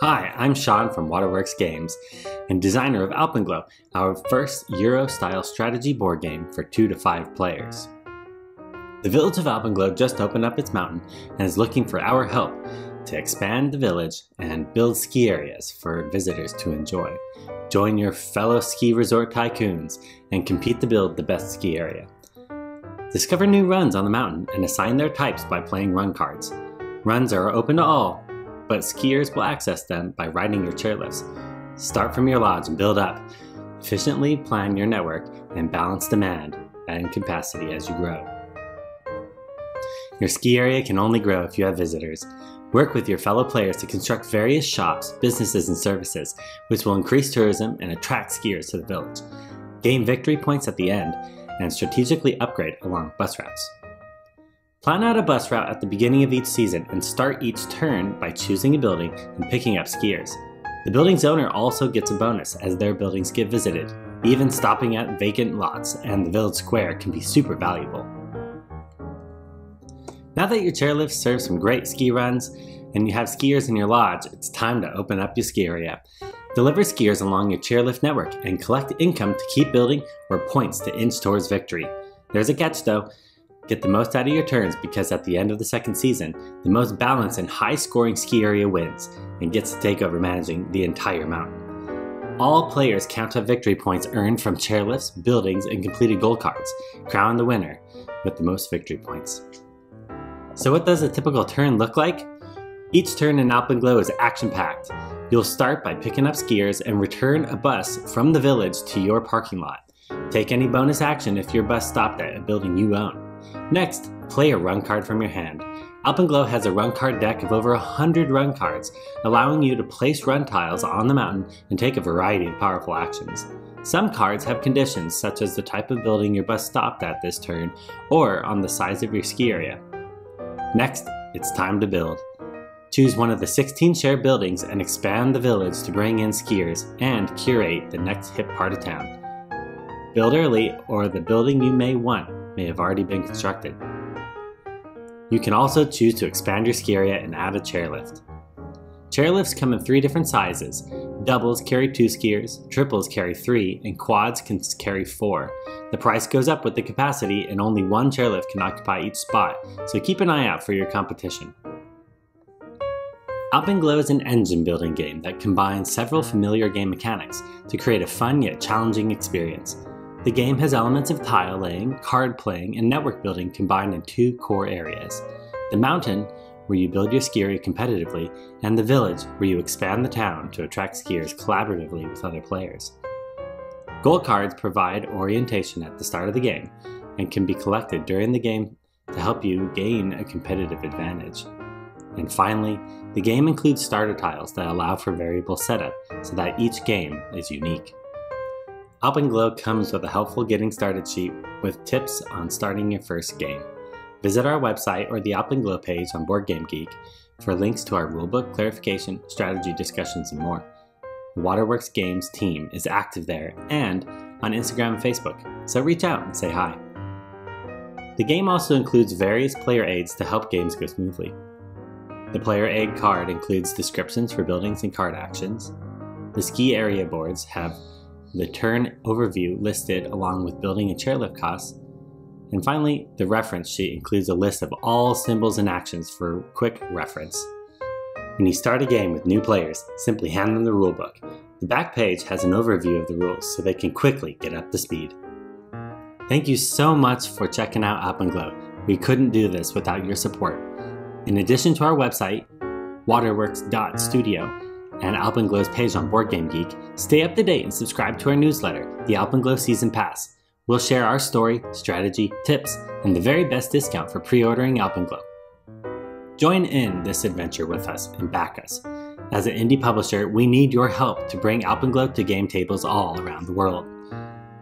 Hi, I'm Sean from Waterworks Games and designer of Alpenglow, our first Euro style strategy board game for 2 to 5 players. The village of Alpenglow just opened up its mountain and is looking for our help to expand the village and build ski areas for visitors to enjoy. Join your fellow ski resort tycoons and compete to build the best ski area. Discover new runs on the mountain and assign their types by playing run cards. Runs are open to all, but skiers will access them by riding your chairlifts. Start from your lodge and build up. Efficiently plan your network and balance demand and capacity as you grow. Your ski area can only grow if you have visitors. Work with your fellow players to construct various shops, businesses, and services, which will increase tourism and attract skiers to the village. Gain victory points at the end and strategically upgrade along bus routes. Plan out a bus route at the beginning of each season and start each turn by choosing a building and picking up skiers. The building's owner also gets a bonus as their buildings get visited. Even stopping at vacant lots and the village square can be super valuable. Now that your chairlift serves some great ski runs and you have skiers in your lodge, it's time to open up your ski area. Deliver skiers along your chairlift network and collect income to keep building or points to inch towards victory. There's a catch though. Get the most out of your turns because at the end of the second season, the most balanced and high scoring ski area wins and gets to take over managing the entire mountain. All players count up victory points earned from chairlifts, buildings, and completed goal cards. Crown the winner with the most victory points. So what does a typical turn look like? Each turn in Alpenglow is action-packed. You'll start by picking up skiers and return a bus from the village to your parking lot. Take any bonus action if your bus stopped at a building you own. Next, play a run card from your hand. Alpenglow has a run card deck of over 100 run cards, allowing you to place run tiles on the mountain and take a variety of powerful actions. Some cards have conditions such as the type of building your bus stopped at this turn or on the size of your ski area. Next, it's time to build. Choose one of the 16 shared buildings and expand the village to bring in skiers and curate the next hip part of town. Build early, or the building you may want may have already been constructed. You can also choose to expand your ski area and add a chairlift. Chairlifts come in three different sizes. Doubles carry two skiers, triples carry three, and quads can carry four. The price goes up with the capacity and only one chairlift can occupy each spot, so keep an eye out for your competition. Alpenglow is an engine building game that combines several familiar game mechanics to create a fun yet challenging experience. The game has elements of tile laying, card playing, and network building combined in two core areas. The mountain, where you build your ski competitively, and the village, where you expand the town to attract skiers collaboratively with other players. Goal cards provide orientation at the start of the game and can be collected during the game to help you gain a competitive advantage. And finally, the game includes starter tiles that allow for variable setup so that each game is unique. Alpenglow comes with a helpful getting started sheet with tips on starting your first game. Visit our website or the Alpenglow page on BoardGameGeek for links to our rulebook, clarification, strategy discussions, and more. The Waterworks Games team is active there and on Instagram and Facebook, so reach out and say hi. The game also includes various player aids to help games go smoothly. The player aid card includes descriptions for buildings and card actions. The ski area boards have the turn overview listed along with building and chairlift costs, and finally, the reference sheet includes a list of all symbols and actions for quick reference. When you start a game with new players, simply hand them the rulebook. The back page has an overview of the rules so they can quickly get up to speed. Thank you so much for checking out Alpenglow. We couldn't do this without your support. In addition to our website, waterworks.studio, and Alpenglow's page on BoardGameGeek, stay up to date and subscribe to our newsletter, the Alpenglow Season Pass. We'll share our story, strategy, tips, and the very best discount for pre-ordering Alpenglow. Join in this adventure with us and back us. As an indie publisher, we need your help to bring Alpenglow to game tables all around the world.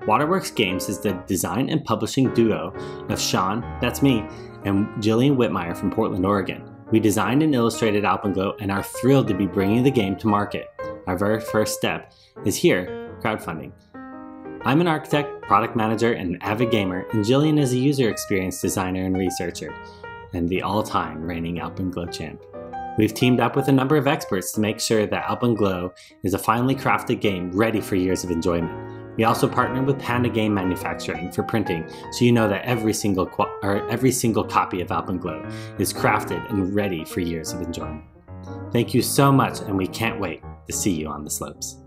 Waterworks Games is the design and publishing duo of Sean, that's me, and Jillian Whitmire from Portland, Oregon. We designed and illustrated Alpenglow and are thrilled to be bringing the game to market. Our very first step is here, crowdfunding. I'm an architect, product manager, and an avid gamer, and Jillian is a user experience designer and researcher, and the all-time reigning Alpenglow champ. We've teamed up with a number of experts to make sure that Alpenglow is a finely crafted game ready for years of enjoyment. We also partnered with Panda Game Manufacturing for printing, so you know that every single or every single copy of Alpenglow is crafted and ready for years of enjoyment. Thank you so much, and we can't wait to see you on the slopes.